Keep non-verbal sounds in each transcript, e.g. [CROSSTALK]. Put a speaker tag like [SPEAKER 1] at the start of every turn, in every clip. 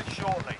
[SPEAKER 1] arrive shortly.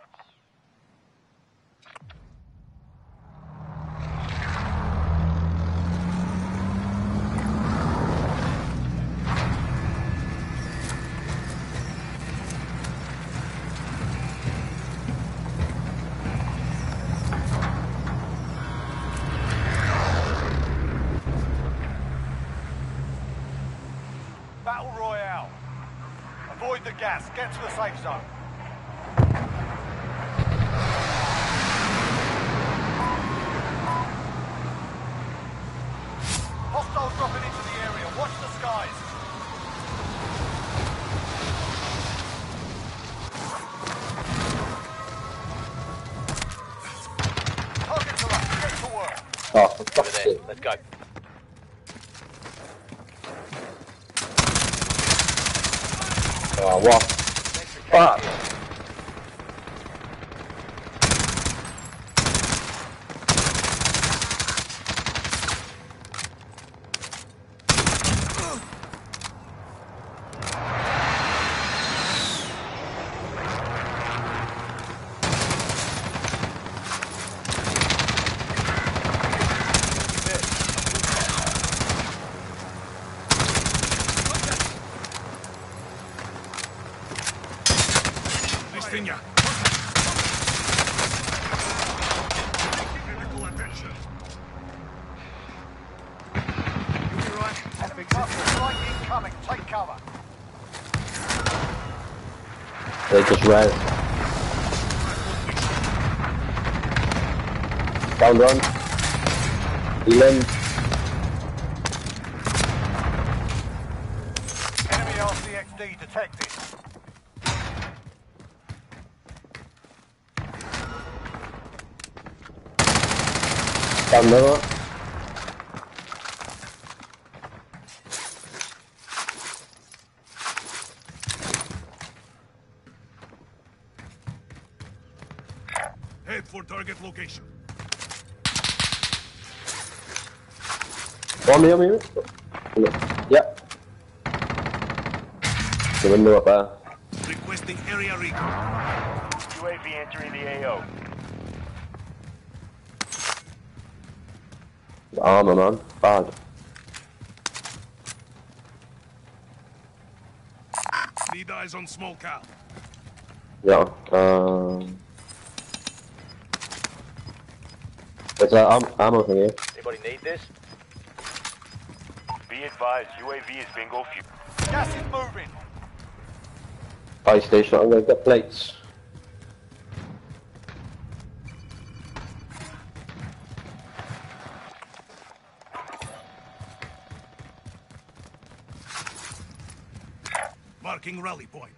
[SPEAKER 1] Gas. Get to the safe zone. Hostiles dropping into the area. Watch the skies. Targets are up. Get to work.
[SPEAKER 2] Oh, for
[SPEAKER 3] Over
[SPEAKER 2] fuck's
[SPEAKER 3] there.
[SPEAKER 2] sake.
[SPEAKER 3] Let's go.
[SPEAKER 2] Oh, what? Fuck. Res. Down run. Healing.
[SPEAKER 1] Enemy RCXD detected.
[SPEAKER 2] Down another.
[SPEAKER 4] Head for target location.
[SPEAKER 2] On me, on me. Yep. The window up there.
[SPEAKER 4] Requesting area recon.
[SPEAKER 1] UAV entering the AO.
[SPEAKER 2] The armor, man. Bad.
[SPEAKER 4] Need eyes on small cow.
[SPEAKER 2] Yeah. Um. There's an am ammo thing here.
[SPEAKER 3] Anybody need this?
[SPEAKER 1] Be advised, UAV is bingo fuel. Gas is moving.
[SPEAKER 2] Fire station. I'm gonna get plates.
[SPEAKER 4] Marking rally point.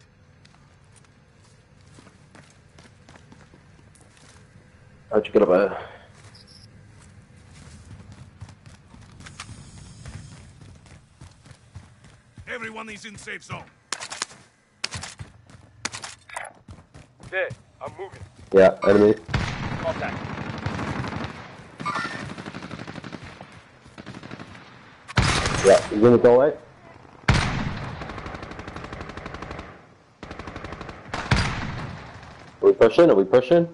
[SPEAKER 2] How'd you get up there?
[SPEAKER 4] Everyone is in safe zone.
[SPEAKER 3] There. I'm moving.
[SPEAKER 2] Yeah, enemy.
[SPEAKER 3] Contact.
[SPEAKER 2] Yeah, he's in the doorway. Are we pushing? Are we pushing?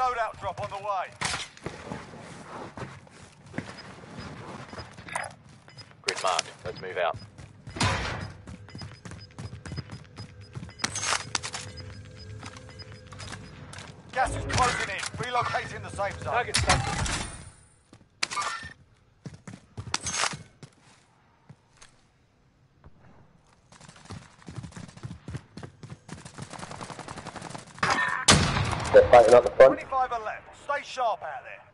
[SPEAKER 1] Loadout drop on the way.
[SPEAKER 3] Grid mark. Let's move out.
[SPEAKER 1] Gas is closing in. Relocating the safe zone.
[SPEAKER 3] Target taken.
[SPEAKER 2] They're fighting at the front.
[SPEAKER 1] Sharp out there.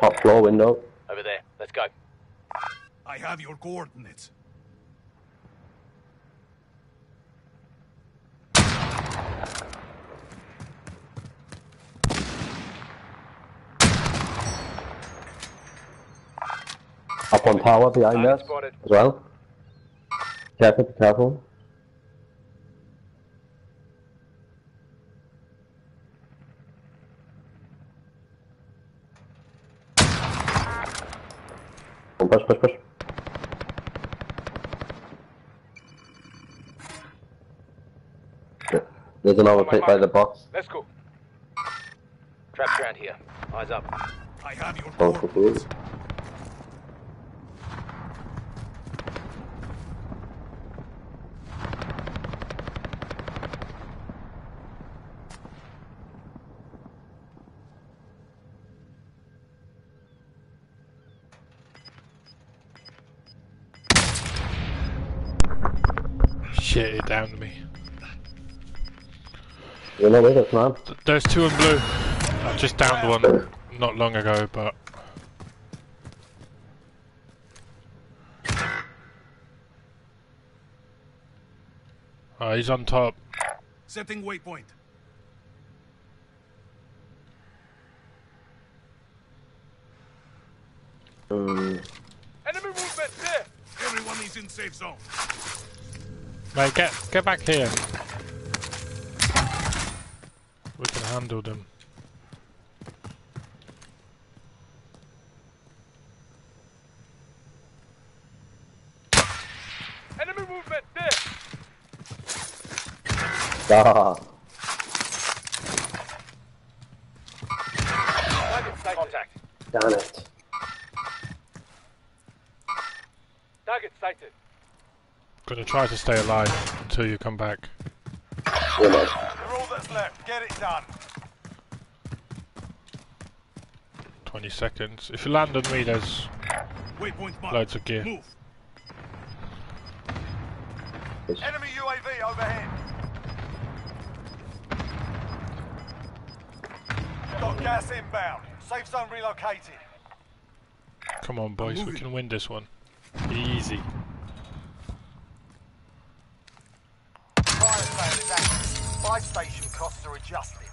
[SPEAKER 2] Top floor window.
[SPEAKER 3] Over there. Let's go.
[SPEAKER 4] I have your coordinates.
[SPEAKER 2] Up on tower behind
[SPEAKER 3] Target
[SPEAKER 2] us
[SPEAKER 3] spotted.
[SPEAKER 2] as well. Careful, be careful. Come on, push, push, push. There's another pit by the box.
[SPEAKER 3] Let's go. Traps around here. Eyes up.
[SPEAKER 4] I have your
[SPEAKER 2] Oh,
[SPEAKER 5] Shit, it down to me.
[SPEAKER 2] You're not with us, man.
[SPEAKER 5] Th- There's two in blue. I just downed one not long ago, but Oh, he's on top.
[SPEAKER 4] Setting waypoint.
[SPEAKER 2] Hmm.
[SPEAKER 3] Enemy movement there.
[SPEAKER 4] Everyone is in safe zone.
[SPEAKER 5] Mate, get get back here. We can handle them.
[SPEAKER 3] Enemy movement there.
[SPEAKER 2] Ah,
[SPEAKER 3] Target sighted. Contact.
[SPEAKER 2] damn it.
[SPEAKER 3] Target sighted.
[SPEAKER 5] Gonna try to stay alive until you come back.
[SPEAKER 2] You know.
[SPEAKER 1] You're all that's left. Get it done.
[SPEAKER 5] 20 seconds. If you land on me, there's
[SPEAKER 4] Waypoint marked.
[SPEAKER 5] loads of gear.
[SPEAKER 4] Move.
[SPEAKER 1] Enemy UAV overhead. Got gas inbound. Safe zone relocated.
[SPEAKER 5] Come on, boys, we can win this one. Easy.
[SPEAKER 1] Fire sale is active. Buy station costs are adjusted.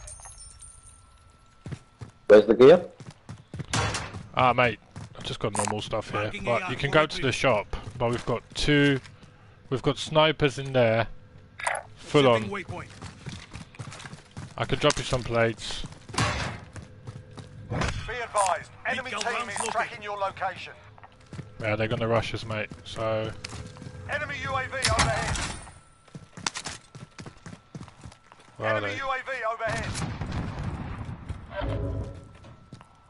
[SPEAKER 2] Where's the gear?
[SPEAKER 5] Ah, mate, I've just got normal stuff here. But you can go to the shop. But we've got two. We've got snipers in there. Full on. I could drop you some plates.
[SPEAKER 1] Be advised. Enemy
[SPEAKER 4] Beacon
[SPEAKER 1] team is tracking your location.
[SPEAKER 5] Yeah, they're gonna rush us, mate. So
[SPEAKER 1] Enemy UAV overhead.
[SPEAKER 5] Where
[SPEAKER 1] Enemy
[SPEAKER 5] they?
[SPEAKER 1] UAV overhead.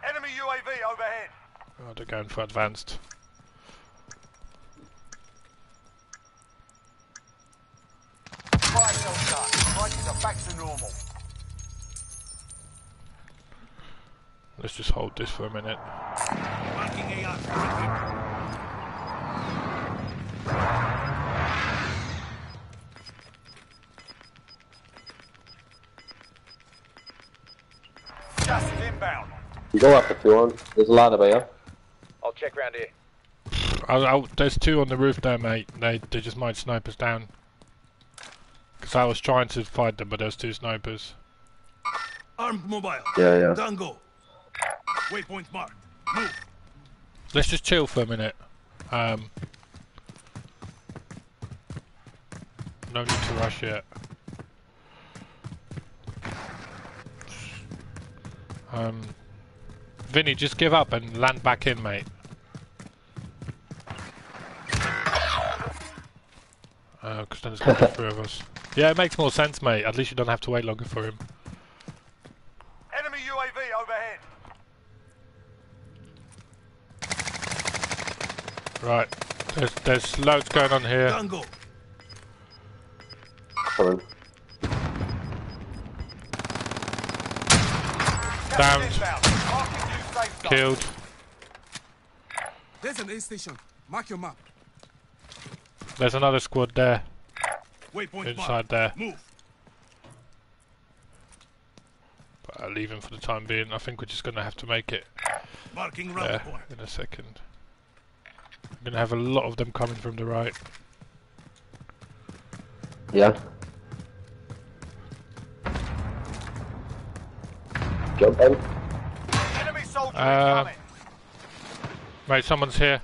[SPEAKER 1] Enemy UAV overhead.
[SPEAKER 5] Oh, they're going for advanced.
[SPEAKER 1] Fire sale shut. Prices are back to normal.
[SPEAKER 5] Let's just hold this for a minute.
[SPEAKER 2] You go up if you want. There's a ladder by here.
[SPEAKER 3] I'll check round here.
[SPEAKER 5] I'll, I'll, there's two on the roof there, mate. They they just might snipe us down. Because I was trying to fight them, but there's two snipers.
[SPEAKER 4] Armed mobile.
[SPEAKER 2] Yeah, yeah.
[SPEAKER 4] Dango. Waypoint marked. Move.
[SPEAKER 5] Let's just chill for a minute. Um, no need to rush yet. Um, Vinny, just give up and land back in, mate. Uh, because then it's going to be [LAUGHS] three of us. Yeah, it makes more sense, mate. At least you don't have to wait longer for him.
[SPEAKER 1] Enemy UAV overhead.
[SPEAKER 5] Right. There's, there's loads going on here.
[SPEAKER 4] Dango.
[SPEAKER 2] Coming.
[SPEAKER 5] Downed.
[SPEAKER 1] is inbound. Marking new safe zone.
[SPEAKER 5] Killed.
[SPEAKER 6] There's an A station. Mark your map.
[SPEAKER 5] There's another squad there.
[SPEAKER 4] Waypoint
[SPEAKER 5] Inside
[SPEAKER 4] marked.
[SPEAKER 5] there.
[SPEAKER 4] Move.
[SPEAKER 5] uh, leave him for the time being. I think we're just going to have to make it
[SPEAKER 4] Marking rally
[SPEAKER 5] there
[SPEAKER 4] point.
[SPEAKER 5] in a second. We're going to have a lot of them coming from the right.
[SPEAKER 2] Yeah. Jump in.
[SPEAKER 1] Enemy soldier
[SPEAKER 5] Uh,
[SPEAKER 1] incoming.
[SPEAKER 5] Mate, someone's here.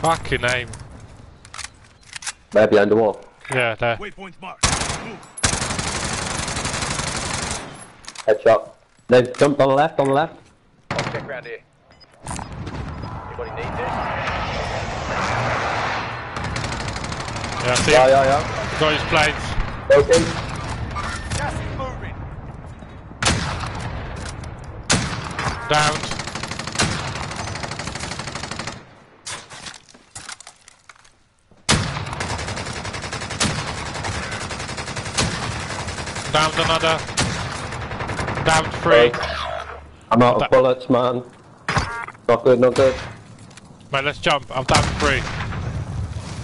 [SPEAKER 5] Fucking aim.
[SPEAKER 2] There behind the wall.
[SPEAKER 5] Yeah, there.
[SPEAKER 4] Waypoint marked. Move.
[SPEAKER 2] Headshot. They've jumped on the left, on the left.
[SPEAKER 3] I'll Check round here. Anybody need this?
[SPEAKER 5] Yeah, I see
[SPEAKER 2] Yeah,
[SPEAKER 5] him.
[SPEAKER 2] yeah, yeah.
[SPEAKER 5] Got his planes.
[SPEAKER 2] Broken.
[SPEAKER 1] Gas is moving.
[SPEAKER 5] Downed. Downed another. Downed three.
[SPEAKER 2] I'm out of bullets, man. Not good, not good.
[SPEAKER 5] Mate, let's jump. I'm down three.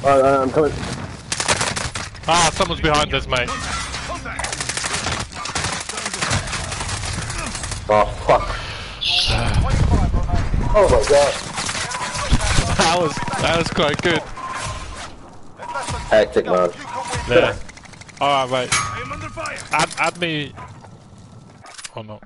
[SPEAKER 2] Alright, alright, I'm coming.
[SPEAKER 5] Ah, someone's behind us, mate.
[SPEAKER 2] Oh, fuck.
[SPEAKER 1] 25 remaining.
[SPEAKER 2] Oh my god.
[SPEAKER 5] That was that was quite good.
[SPEAKER 2] Hectic, man.
[SPEAKER 1] You can win
[SPEAKER 5] Yeah. Alright, mate.
[SPEAKER 4] I am under fire.
[SPEAKER 5] Add, add me. Or not.